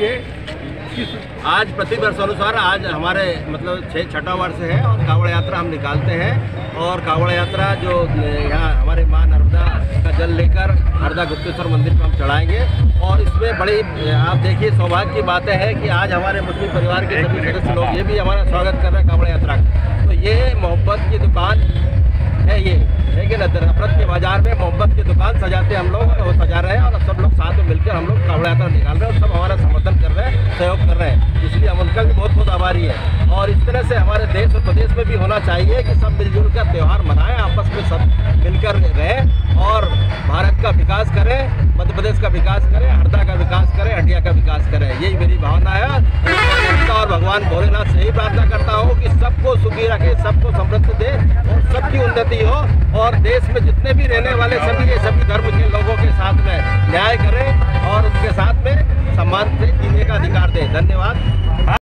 ये किस आज प्रति वर्ष अनुसार आज हमारे मतलब छः छठा वर्ष है और कावड़ यात्रा हम निकालते हैं और कावड़ यात्रा जो यहाँ हमारे माँ नर्मदा का जल लेकर हरदा गुप्तेश्वर मंदिर पर हम चढ़ाएँगे। और इसमें बड़ी आप देखिए सौभाग्य की बातें हैं कि आज हमारे मुस्लिम परिवार के सभी सदस्य लोग ये भी हमारा स्वागत कर रहे हैं कावड़ यात्रा का। तो ये मोहब्बत की दुकान है ये लेकिन नफरत के बाज़ार में मोहब्बत की दुकान सजाते हम लोग तो सजा रहे हैं और सब लोग साथ में मिलकर हम लोग कावड़ यात्रा निकाल रहे हैं और सब हमारा समर्थन कर रहे हैं, सहयोग कर रहे हैं। इसलिए हम उनका भी बहुत बहुत आभारी है। और इस तरह से हमारे देश और प्रदेश में भी होना चाहिए कि सब मिलजुल कर त्यौहार मनाएँ, आपस में सब मिलकर रहें और भारत का विकास करें, मध्य प्रदेश का विकास करें, हरदा का विकास करें हटिया का विकास करें। यही मेरी भावना है। और भगवान भोलेनाथ से ही प्रार्थना करता हूँ कि सबको सुखी रखे, सबको समृद्ध दे और सबकी उन्नति हो। और देश में जितने भी रहने वाले सभी, ये सभी धर्म के लोगों के धन्यवाद।